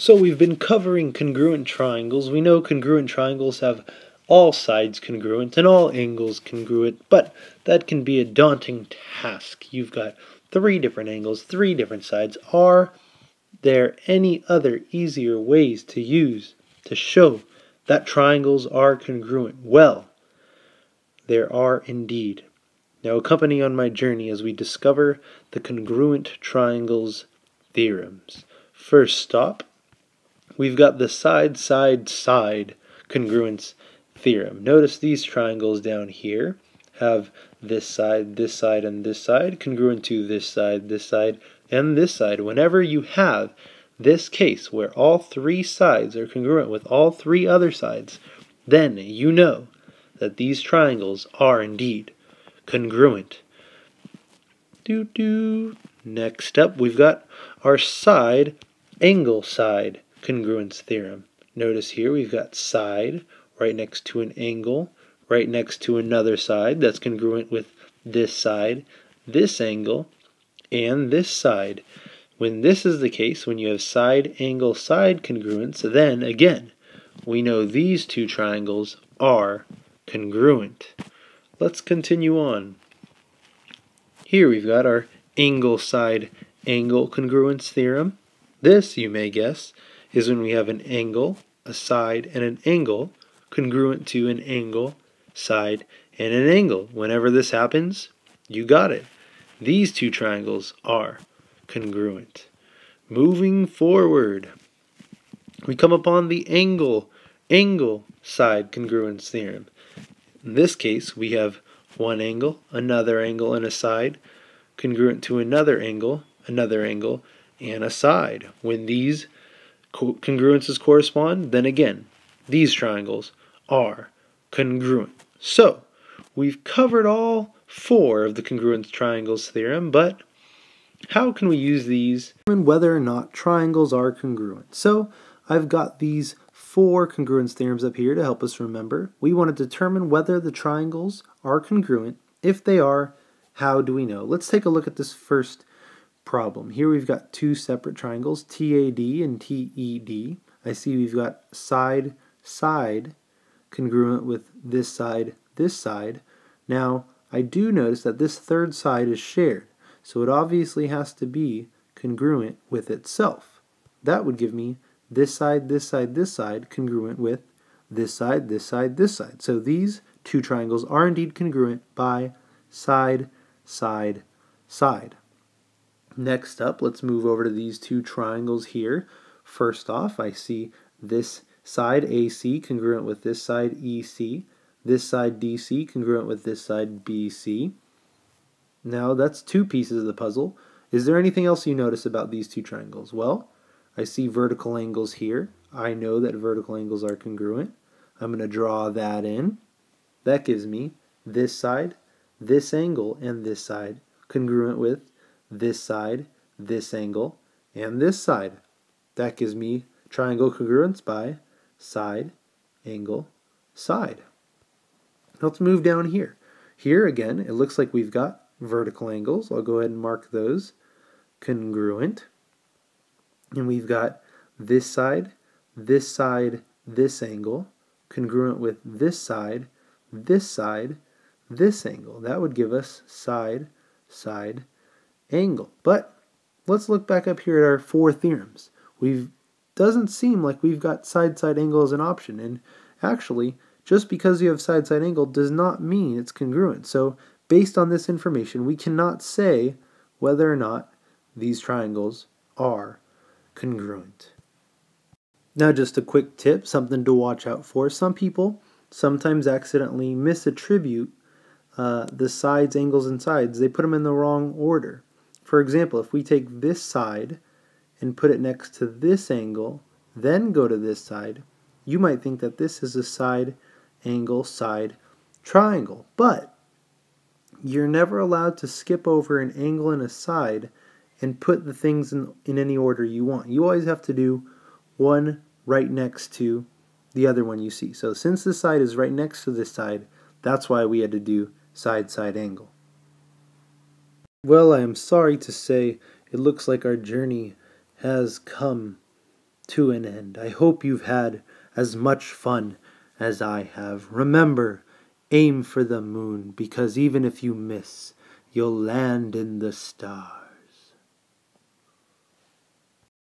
So we've been covering congruent triangles. We know congruent triangles have all sides congruent and all angles congruent, but that can be a daunting task. You've got three different angles, three different sides. Are there any other easier ways to use to show that triangles are congruent? Well, there are indeed. Now accompany on my journey as we discover the congruent triangles theorems. First stop, we've got the side, side, side congruence theorem. Notice these triangles down here have this side, this side, and this side congruent to this side, this side, and this side. Whenever you have this case where all three sides are congruent with all three other sides, then you know that these triangles are indeed congruent. Do do. Next up, we've got our side angle side congruence theorem. Notice here we've got side right next to an angle, right next to another side that's congruent with this side, this angle, and this side. When this is the case, when you have side angle side congruence, then again, we know these two triangles are congruent. Let's continue on. Here we've got our angle side angle congruence theorem. This, you may guess, is when we have an angle, a side, and an angle congruent to an angle, side, and an angle. Whenever this happens, you got it. These two triangles are congruent. Moving forward, we come upon the angle, angle side congruence theorem. In this case, we have one angle, another angle, and a side congruent to another angle, another angle, and a side. When these co congruences correspond, then again, these triangles are congruent. So, we've covered all four of the congruence triangles theorem, but how can we use these and whether or not triangles are congruent? So, I've got these four congruence theorems up here to help us remember. We want to determine whether the triangles are congruent. If they are, how do we know? Let's take a look at this first problem. Here we've got two separate triangles, TAD and TED. I see we've got side, side congruent with this side, this side. Now, I do notice that this third side is shared, so it obviously has to be congruent with itself. That would give me this side, this side, this side congruent with this side, this side, this side. So these two triangles are indeed congruent by side, side, side. Next up, let's move over to these two triangles here. First off, I see this side AC congruent with this side EC, this side DC congruent with this side BC. Now that's two pieces of the puzzle. Is there anything else you notice about these two triangles? Well, I see vertical angles here. I know that vertical angles are congruent. I'm going to draw that in. That gives me this side, this angle, and this side congruent with this side, this angle, and this side. That gives me triangle congruence by side, angle, side. Let's move down here. Here again, it looks like we've got vertical angles. I'll go ahead and mark those congruent. And we've got this side, this side, this angle, congruent with this side, this side, this angle. That would give us side, side, angle. But let's look back up here at our four theorems. We've doesn't seem like we've got side-side angle as an option. And actually, just because you have side-side angle does not mean it's congruent. So based on this information, we cannot say whether or not these triangles are congruent. Now just a quick tip, something to watch out for. Some people sometimes accidentally misattribute uh, the sides, angles, and sides. They put them in the wrong order. For example, if we take this side and put it next to this angle, then go to this side, you might think that this is a side angle side triangle. But you're never allowed to skip over an angle and a side and put the things in, in any order you want. You always have to do one right next to the other one you see. So since this side is right next to this side, that's why we had to do side-side angle. Well, I am sorry to say it looks like our journey has come to an end. I hope you've had as much fun as I have. Remember, aim for the moon, because even if you miss, you'll land in the stars.